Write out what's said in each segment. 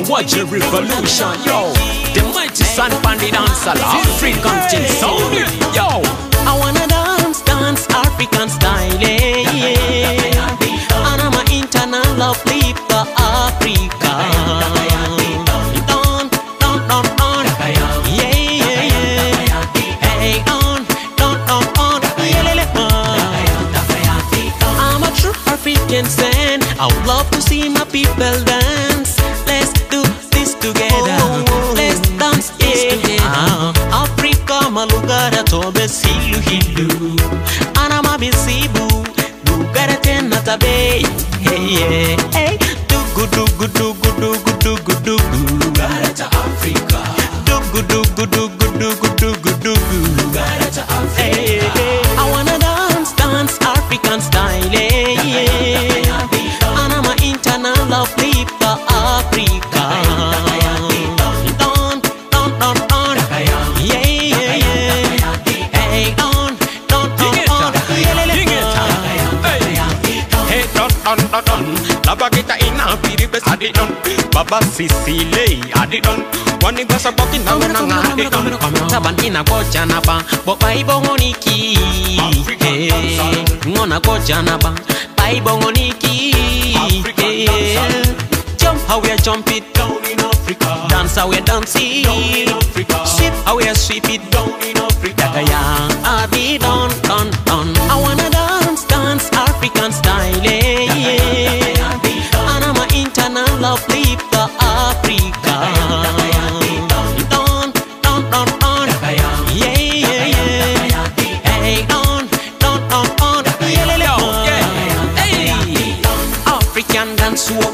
Kawaja revolution, yo. The mighty son bandit dancer, African thing sound it, yo. I wanna dance, dance African style, yeah. And I'm an internal love flip for Africa. Don, don, don, don. Yeah, yeah, yeah. Hey, don, don, don. Yeah, le, le. I'm a true African son. I would love to see my people dance. Let's do this together. Let's dance, yeah. Ah, Afrika malugara tobe silu hilu. Anama bisibu Lugara tena tabe. Hey, yeah. Hey. Dugu, dugu, dugu, dugu, dugu, dugu. Ina piri bes adi dun. Baba Sisile adi dun. Wani basa boki na mena nga adi dun. taban ina goja na ba boba ibongoniki African ngona goja na ba ibongoniki African dancer. jump how we jump it Down in Africa. dance how we dance it sweep how we sweep it Down in Africa.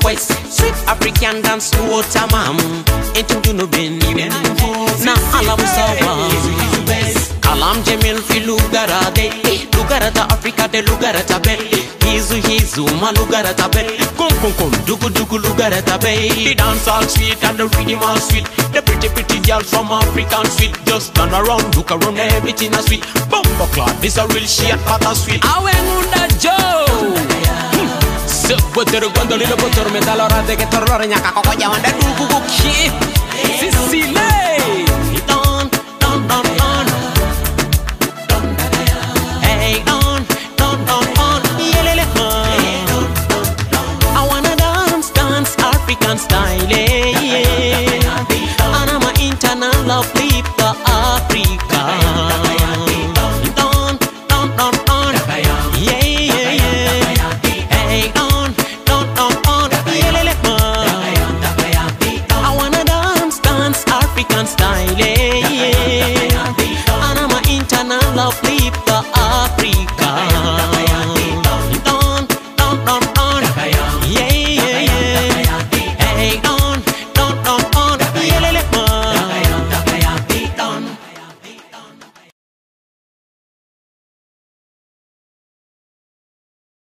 West Sweet African dance to a tamam Into you no ben Na ala busawa Kalam Jamil fi lugara de eh, ta Africa de lugara ta be eh, Hizu hizu ma lugara ta be Kum kum dugu dugu lugara ta The dance all sweet and the rhythm all sweet. The pretty pretty girl from African sweet. Just turn around, look around, everything is sweet. Bumbo clock, this a real shit, but a sweet. Awe ngunda Joe. Sepotere gondoli lo potoro metalo rate che torlo regnaka coco ya manda du kuki Sisile. lovely